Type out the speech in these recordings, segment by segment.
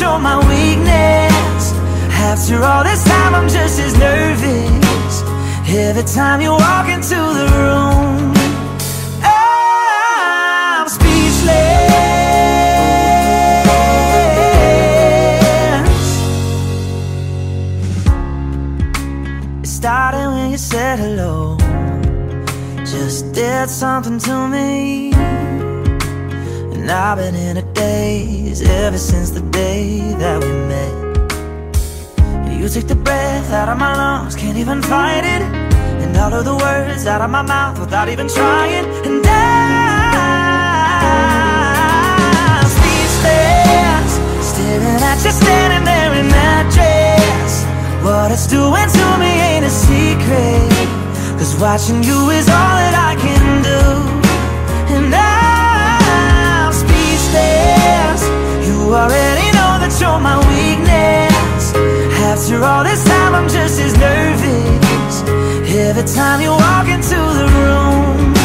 you're my weakness. After all this time I'm just as nervous. Every time you walk into the room I'm speechless. It started when you said hello. Just did something to me I've been in a daze Ever since the day that we met. You took the breath out of my lungs Can't even fight it. And all of the words out of my mouth Without even trying. And I'm speechless Staring at you standing there in that dress. What it's doing to me ain't a secret Cause watching you is all all this time I'm just as nervous. Every time you walk into the room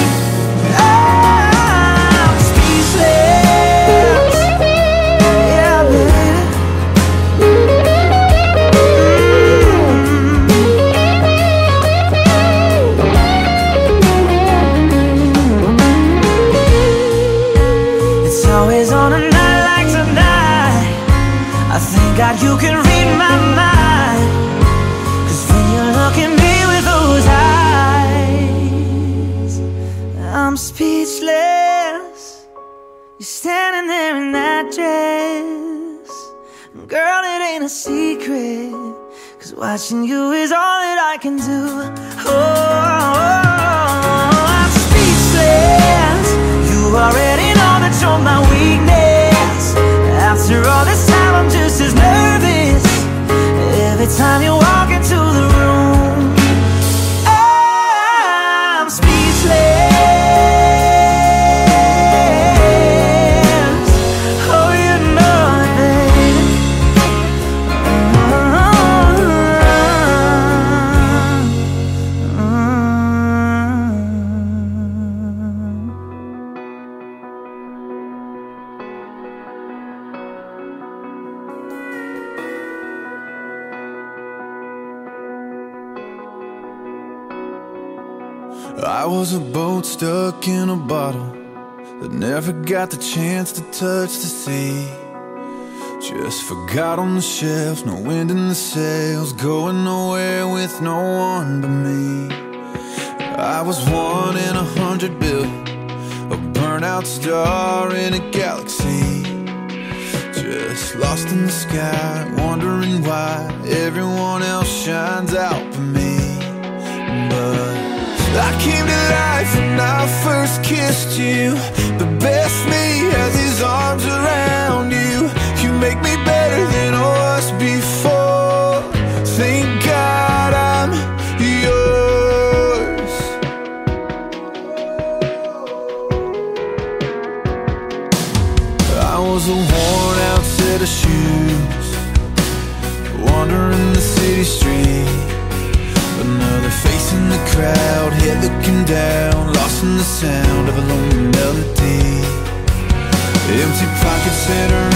watching you is all that I can do. Oh, I was a boat stuck in a bottle that never got the chance to touch the sea. Just forgot on the shelf, no wind in the sails, going nowhere with no one but me. I was one in a hundred billion, a burnout star in a galaxy. Just lost in the sky, wondering why everyone else shines out for me. I came to life when I first kissed you. The best me has his arms around looking down, lost in the sound of a lonely melody. Empty pockets and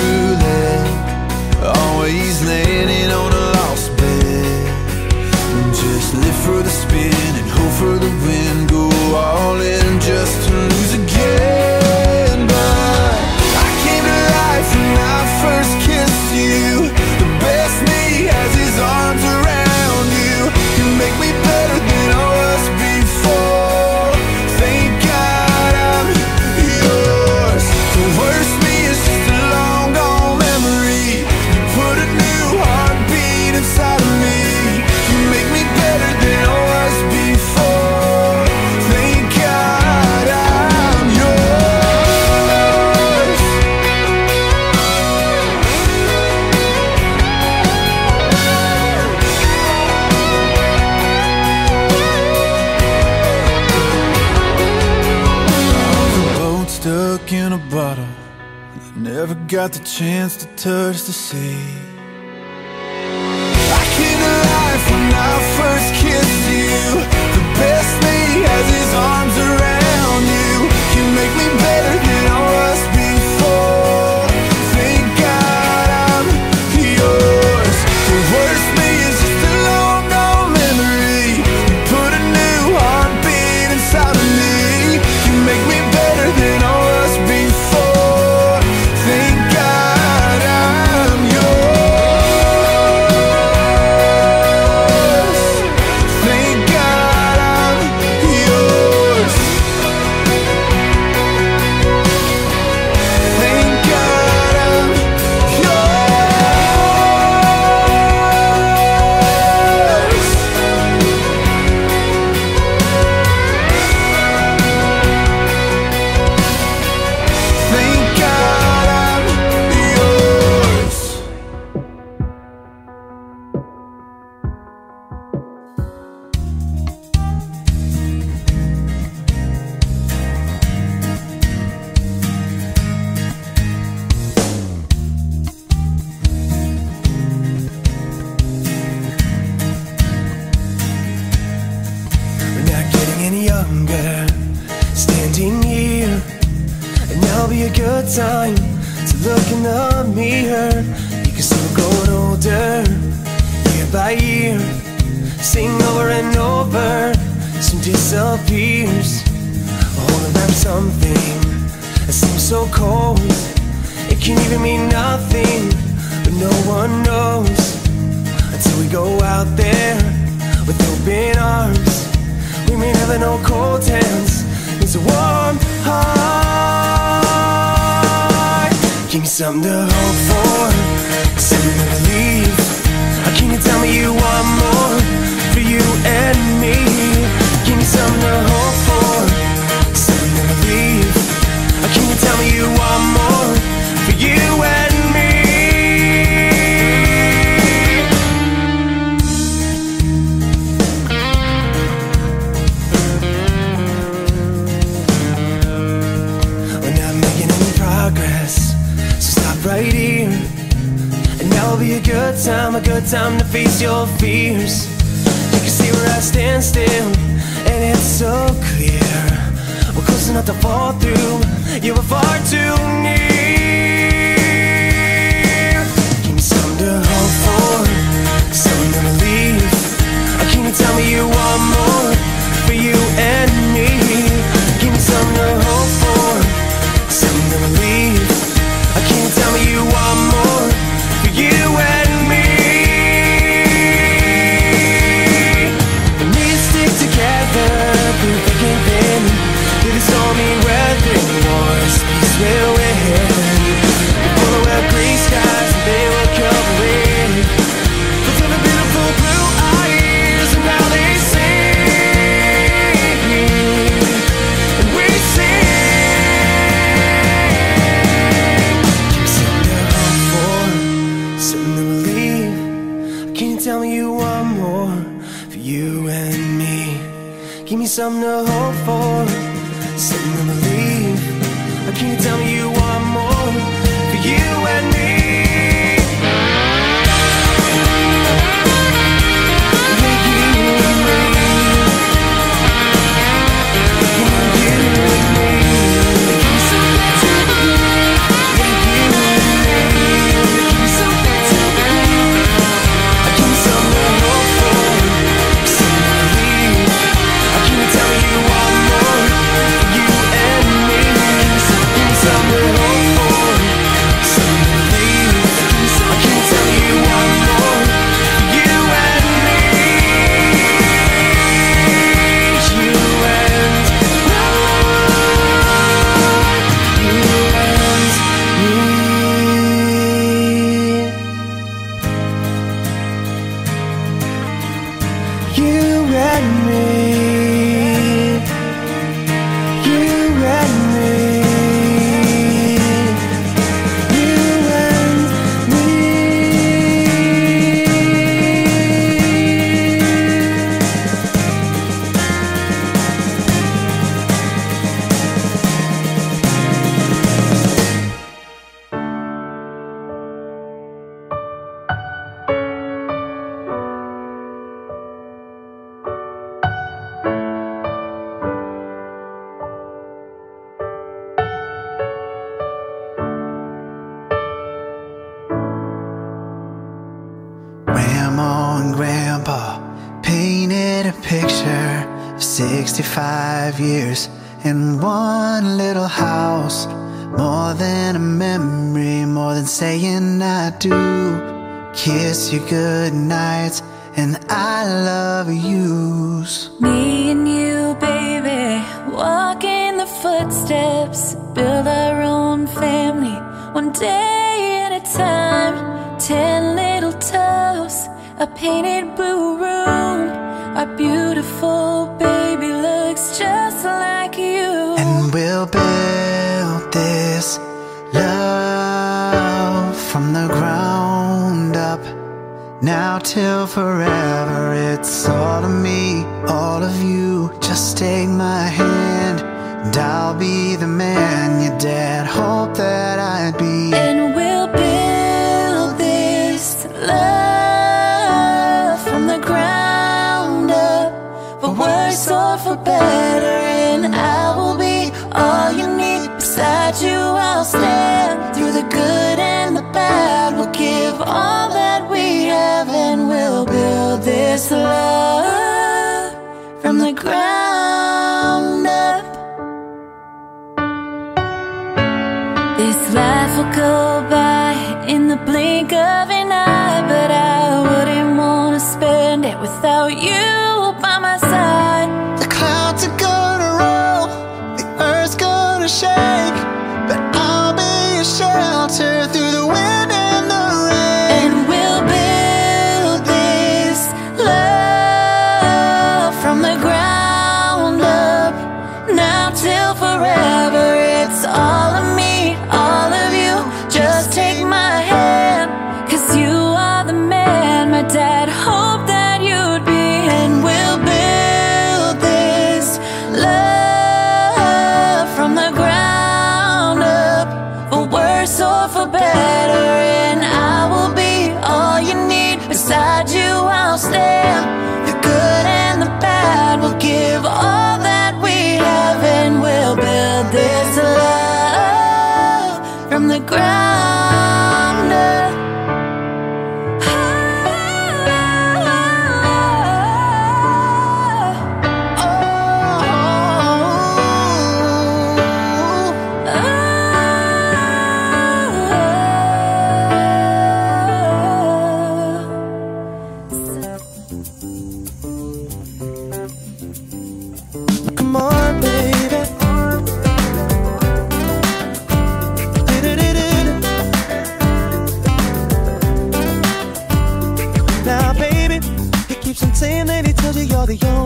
got the chance to touch the sea. having no cold hands It's a warm heart. Give me something to hope for. Something to time, a good time to face your fears. You can see where I stand still, and it's so clear. We're close enough to fall through, you were far too near. Give me something to hope for, something to believe Can you tell me you want more? Something to believe. Can you tell me you want more for you and me? Give me something to hope for. Something to believe. Can you tell me you want 65 years in one little house. More than a memory, more than saying I do. Kiss you good nights and I love yous. Me and you, baby, walk in the footsteps, build our own family, one day at a time. Ten little toes, a painted blue room, our beautiful baby just like you. And we'll build this love from the ground up. Now till forever, it's all of me, all of you. Just take my hand, and I'll be the man your dad hoped that I'd be. And I will be all you need. Beside you, I'll stand through the good and the bad. We'll give all that we have, and we'll build this love from the ground up. This life will go by in the blink of an eye, but I wouldn't want to spend it without you Beside you, I'll stand. Come on, baby. Now, baby, he keeps on saying that he tells you you're the only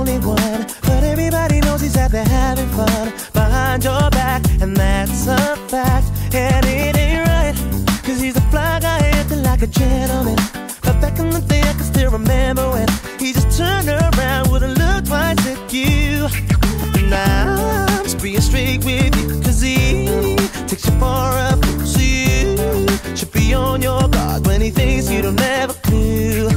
he thinks you don't a clue.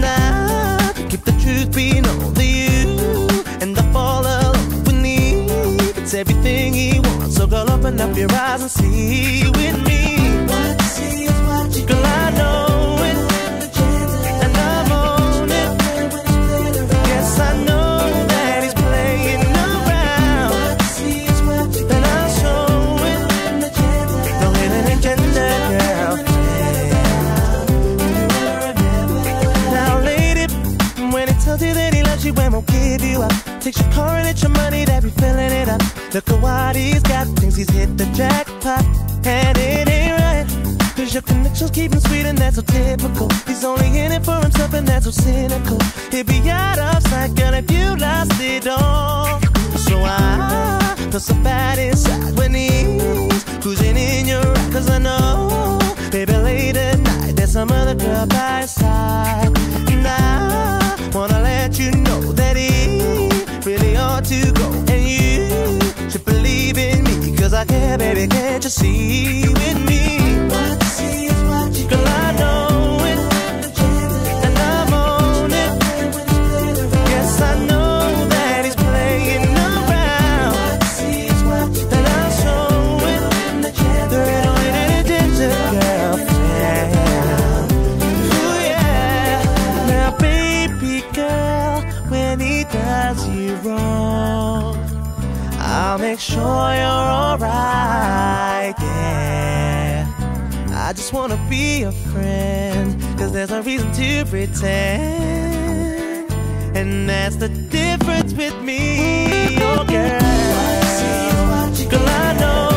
Now, keep the truth being only you, and I fall alone when he gets everything he wants. So girl, open up your eyes and see with me. Tells you that he loves you and won't give you up, takes your car and it's your money that be filling it up. Look at what he's got, thinks he's hit the jackpot, and it ain't right. Cause your connections keep him sweet and that's so typical. He's only in it for himself and that's so cynical. He'd be out of sight, girl, if you lost it all. So I feel so bad inside when he's cruising in your ride. Cause I know, baby, late at night, there's some other girl by his side. I wanna let you know that he really ought to go. And you should believe in me. Cause I care, baby, can't you see with me? Alright, yeah. I just wanna be a friend, cause there's no reason to pretend. And that's the difference with me, oh girl. Girl, I know